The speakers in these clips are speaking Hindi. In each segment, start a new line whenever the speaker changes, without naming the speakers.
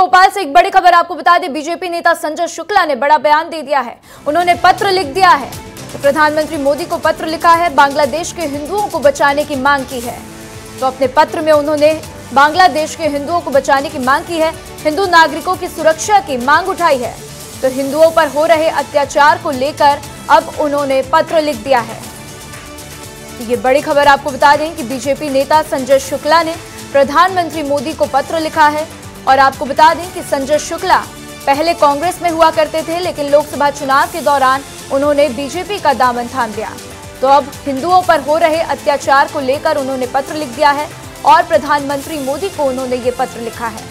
भोपाल से एक बड़ी खबर आपको बता दें, बीजेपी नेता संजय शुक्ला ने बड़ा बयान दे दिया है। उन्होंने पत्र लिख दिया है। तो प्रधानमंत्री मोदी को पत्र लिखा है, बांग्लादेश के हिंदुओं को बचाने की मांग की है। तो अपने पत्र में उन्होंने बांग्लादेश के हिंदुओं को बचाने की मांग की है, हिंदू नागरिकों की सुरक्षा की मांग उठाई है। तो हिंदुओं पर हो रहे अत्याचार को लेकर अब उन्होंने पत्र लिख दिया है। तो ये बड़ी खबर आपको बता दें कि बीजेपी नेता संजय शुक्ला ने प्रधानमंत्री मोदी को पत्र लिखा है। और आपको बता दें कि संजय शुक्ला पहले कांग्रेस में हुआ करते थे, लेकिन लोकसभा चुनाव के दौरान उन्होंने बीजेपी का दामन थाम लिया। तो अब हिंदुओं पर हो रहे अत्याचार को लेकर उन्होंने पत्र लिख दिया है और प्रधानमंत्री मोदी को उन्होंने ये पत्र लिखा है।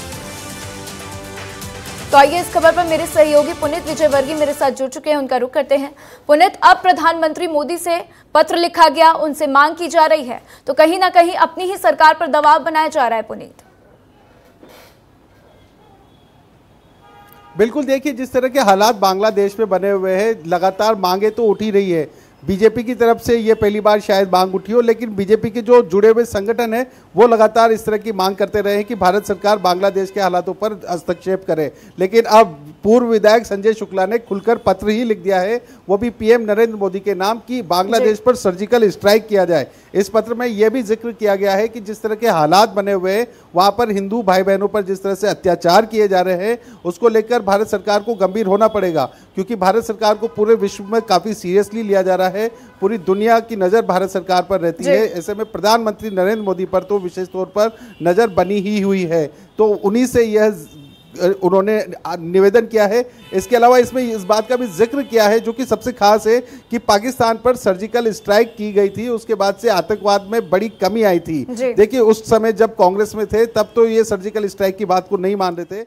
तो आइए इस खबर पर मेरे सहयोगी पुनित विजय वर्गी मेरे साथ जुड़ चुके हैं, उनका रुख करते हैं। पुनित, अब प्रधानमंत्री मोदी से पत्र लिखा गया, उनसे मांग की जा रही है। तो कहीं ना कहीं अपनी ही सरकार पर दबाव बनाया जा रहा है पुनीत।
बिल्कुल देखिए, जिस तरह के हालात बांग्लादेश में बने हुए हैं, लगातार मांगे तो उठी रही है। बीजेपी की तरफ़ से ये पहली बार शायद मांग उठी हो, लेकिन बीजेपी के जो जुड़े हुए संगठन है, वो लगातार इस तरह की मांग करते रहे हैं कि भारत सरकार बांग्लादेश के हालातों पर हस्तक्षेप करे। लेकिन अब पूर्व विधायक संजय शुक्ला ने खुलकर पत्र ही लिख दिया है वो भी पीएम नरेंद्र मोदी के नाम की बांग्लादेश पर सर्जिकल स्ट्राइक किया जाए। इस पत्र में यह भी ज़िक्र किया गया है कि जिस तरह के हालात बने हुए हैं वहाँ पर हिंदू भाई बहनों पर जिस तरह से अत्याचार किए जा रहे हैं उसको लेकर भारत सरकार को गंभीर होना पड़ेगा क्योंकि भारत सरकार को पूरे विश्व में काफ़ी सीरियसली लिया जा रहा है पूरी दुनिया की नज़र भारत सरकार पर रहती है ऐसे में प्रधानमंत्री नरेंद्र मोदी पर तो विशेष तौर पर नज़र बनी ही हुई है। तो उन्हीं से यह उन्होंने निवेदन किया है। इसके अलावा इसमें इस बात का भी ज़िक्र किया है जो कि सबसे खास है कि पाकिस्तान पर सर्जिकल स्ट्राइक की गई थी उसके बाद से आतंकवाद में बड़ी कमी आई थी। देखिए उस समय जब कांग्रेस में थे तब तो ये सर्जिकल स्ट्राइक की बात को नहीं मान रहे थे।